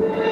Yeah.